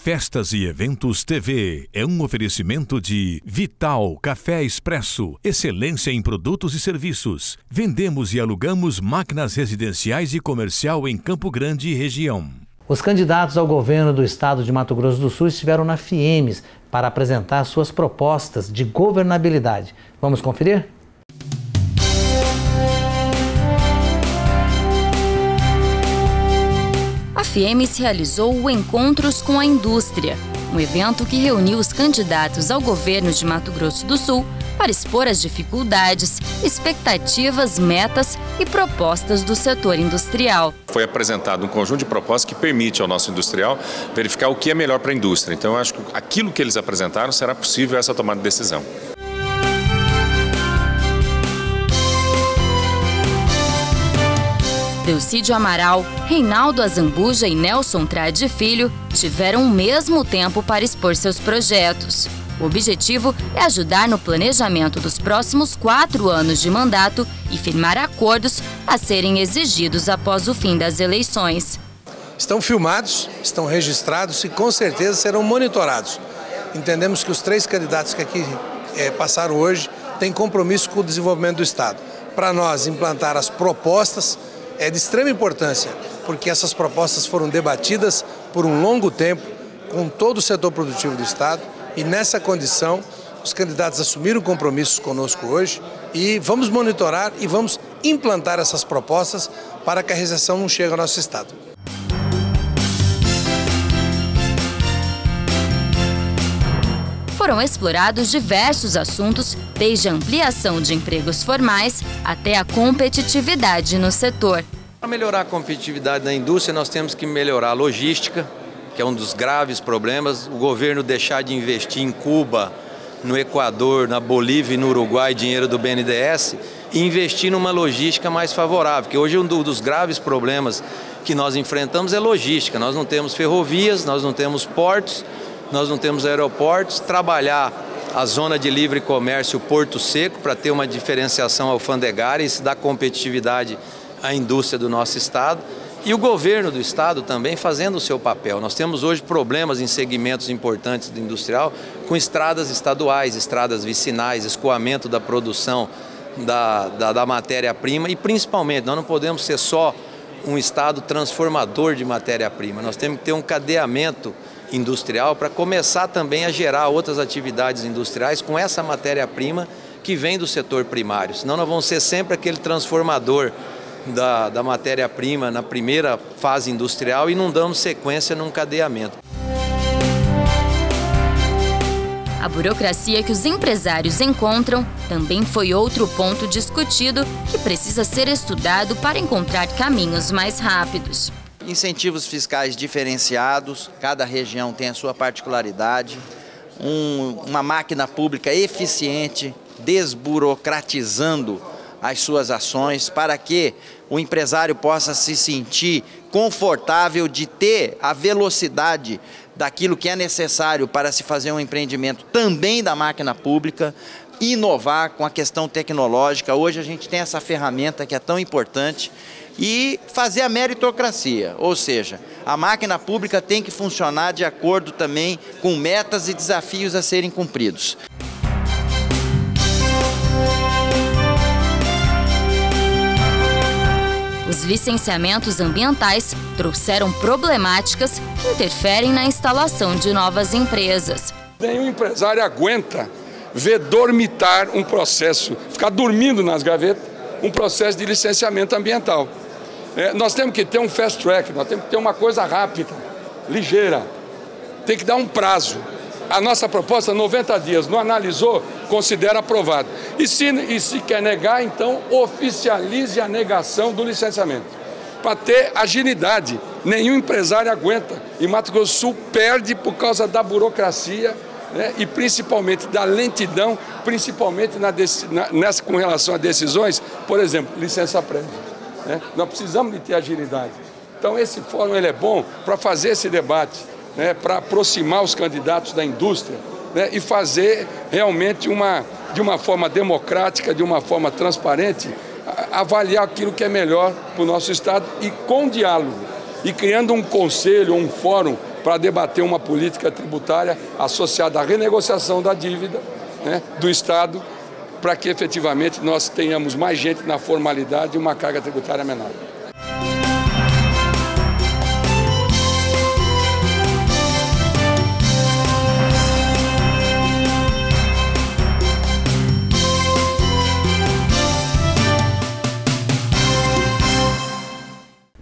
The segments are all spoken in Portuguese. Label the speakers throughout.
Speaker 1: Festas e Eventos TV é um oferecimento de Vital Café Expresso, excelência em produtos e serviços. Vendemos e alugamos máquinas residenciais e comercial em Campo Grande e região.
Speaker 2: Os candidatos ao governo do estado de Mato Grosso do Sul estiveram na FIEMES para apresentar suas propostas de governabilidade. Vamos conferir?
Speaker 3: FIEMES realizou o Encontros com a Indústria, um evento que reuniu os candidatos ao governo de Mato Grosso do Sul para expor as dificuldades, expectativas, metas e propostas do setor industrial.
Speaker 4: Foi apresentado um conjunto de propostas que permite ao nosso industrial verificar o que é melhor para a indústria. Então, acho que aquilo que eles apresentaram será possível essa tomada de decisão.
Speaker 3: Delcídio Amaral, Reinaldo Azambuja e Nelson Trade Filho tiveram o mesmo tempo para expor seus projetos. O objetivo é ajudar no planejamento dos próximos quatro anos de mandato e firmar acordos a serem exigidos após o fim das eleições.
Speaker 5: Estão filmados, estão registrados e com certeza serão monitorados. Entendemos que os três candidatos que aqui é, passaram hoje têm compromisso com o desenvolvimento do Estado. Para nós implantar as propostas é de extrema importância, porque essas propostas foram debatidas por um longo tempo com todo o setor produtivo do Estado e nessa condição os candidatos assumiram compromissos conosco hoje e vamos monitorar e vamos implantar essas propostas para que a recessão não chegue ao nosso Estado.
Speaker 3: Foram explorados diversos assuntos, desde a ampliação de empregos formais até a competitividade no setor.
Speaker 6: Para melhorar a competitividade da indústria, nós temos que melhorar a logística, que é um dos graves problemas. O governo deixar de investir em Cuba, no Equador, na Bolívia e no Uruguai dinheiro do BNDES e investir numa logística mais favorável, porque hoje um dos graves problemas que nós enfrentamos é logística. Nós não temos ferrovias, nós não temos portos, nós não temos aeroportos, trabalhar a zona de livre comércio Porto Seco para ter uma diferenciação alfandegária e se dar competitividade à indústria do nosso estado. E o governo do estado também fazendo o seu papel. Nós temos hoje problemas em segmentos importantes do industrial com estradas estaduais, estradas vicinais, escoamento da produção da, da, da matéria-prima e principalmente nós não podemos ser só um estado transformador de matéria-prima, nós temos que ter um cadeamento industrial para começar também a gerar outras atividades industriais com essa matéria-prima que vem do setor primário. Senão nós vamos ser sempre aquele transformador da, da matéria-prima na primeira fase industrial e não damos sequência num cadeamento.
Speaker 3: A burocracia que os empresários encontram também foi outro ponto discutido que precisa ser estudado para encontrar caminhos mais rápidos.
Speaker 7: Incentivos fiscais diferenciados, cada região tem a sua particularidade, um, uma máquina pública eficiente, desburocratizando as suas ações para que o empresário possa se sentir confortável de ter a velocidade daquilo que é necessário para se fazer um empreendimento também da máquina pública, inovar com a questão tecnológica. Hoje a gente tem essa ferramenta que é tão importante e fazer a meritocracia, ou seja, a máquina pública tem que funcionar de acordo também com metas e desafios a serem cumpridos.
Speaker 3: Os licenciamentos ambientais trouxeram problemáticas que interferem na instalação de novas empresas.
Speaker 8: Nenhum empresário aguenta ver dormitar um processo, ficar dormindo nas gavetas, um processo de licenciamento ambiental. É, nós temos que ter um fast track, nós temos que ter uma coisa rápida, ligeira. Tem que dar um prazo. A nossa proposta, 90 dias, não analisou, considera aprovado. E se, e se quer negar, então oficialize a negação do licenciamento. Para ter agilidade. Nenhum empresário aguenta. E Mato Grosso do Sul perde por causa da burocracia né, e principalmente da lentidão, principalmente na, na, nessa, com relação a decisões, por exemplo, licença prévia. Né? Nós precisamos de ter agilidade. Então esse fórum ele é bom para fazer esse debate, né? para aproximar os candidatos da indústria né? e fazer realmente uma, de uma forma democrática, de uma forma transparente, avaliar aquilo que é melhor para o nosso Estado e com diálogo. E criando um conselho, um fórum para debater uma política tributária associada à renegociação da dívida né, do Estado, para que efetivamente nós tenhamos mais gente na formalidade e uma carga tributária menor.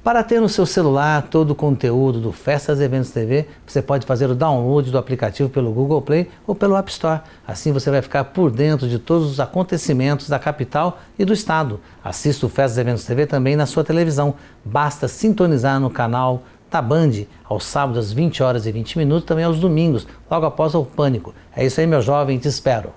Speaker 2: Para ter no seu celular todo o conteúdo do Festas Eventos TV, você pode fazer o download do aplicativo pelo Google Play ou pelo App Store. Assim você vai ficar por dentro de todos os acontecimentos da capital e do estado. Assista o Festas Eventos TV também na sua televisão. Basta sintonizar no canal da Band, aos sábados às 20 horas e 20 minutos, também aos domingos, logo após o Pânico. É isso aí, meu jovem, te espero.